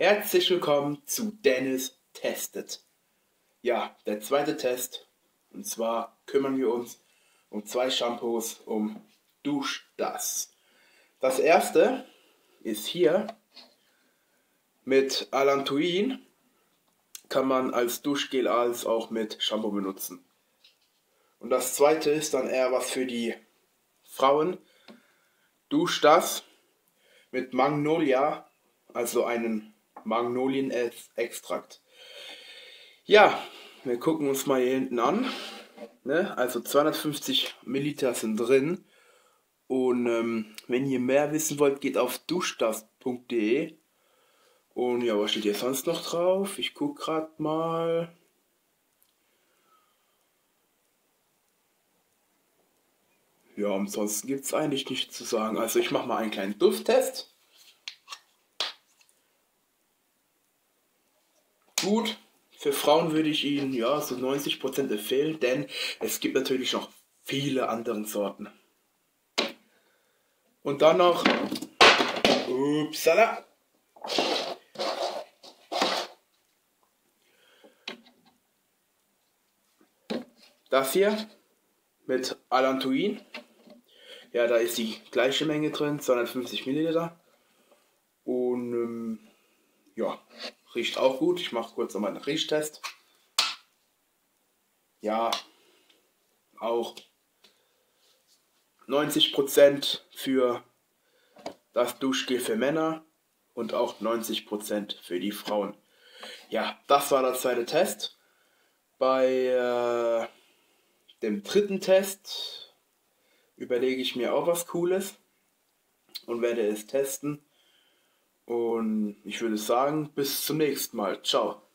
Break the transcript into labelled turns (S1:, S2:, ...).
S1: Herzlich willkommen zu Dennis Testet. Ja, der zweite Test. Und zwar kümmern wir uns um zwei Shampoos, um Dusch das. Das erste ist hier mit Alantoin. Kann man als Duschgel als auch mit Shampoo benutzen. Und das zweite ist dann eher was für die Frauen. Dusch das mit Magnolia, also einen Magnolienextrakt. Ja, wir gucken uns mal hier hinten an. Ne? Also 250 Milliliter sind drin. Und ähm, wenn ihr mehr wissen wollt, geht auf duschdas.de. Und ja, was steht hier sonst noch drauf? Ich gucke gerade mal. Ja, ansonsten gibt es eigentlich nichts zu sagen. Also ich mache mal einen kleinen Dufttest. Gut, für Frauen würde ich ihn ja so 90% empfehlen, denn es gibt natürlich noch viele andere Sorten. Und dann noch Upsala. Das hier mit Alantoin. Ja, da ist die gleiche Menge drin, 250 Milliliter. Und ähm, ja, riecht auch gut. Ich mache kurz nochmal einen Riechtest. Ja, auch 90% für das Duschgel für Männer und auch 90% für die Frauen. Ja, das war der zweite Test. Bei äh, dem dritten Test überlege ich mir auch was Cooles und werde es testen. Und ich würde sagen, bis zum nächsten Mal. Ciao.